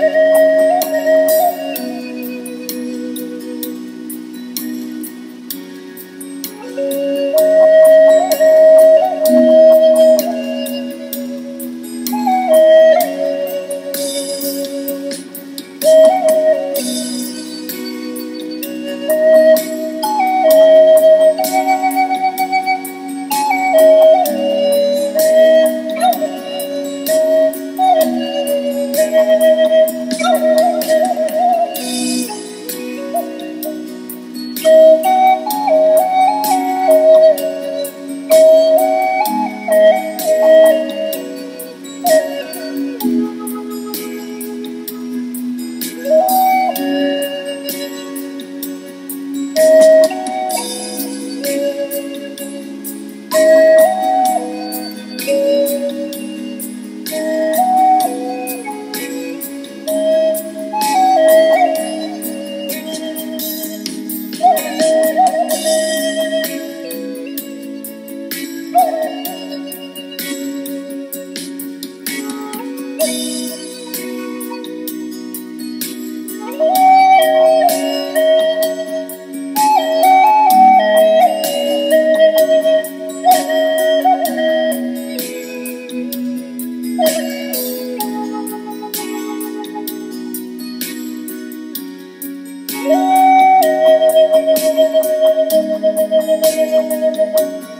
you. Thank you.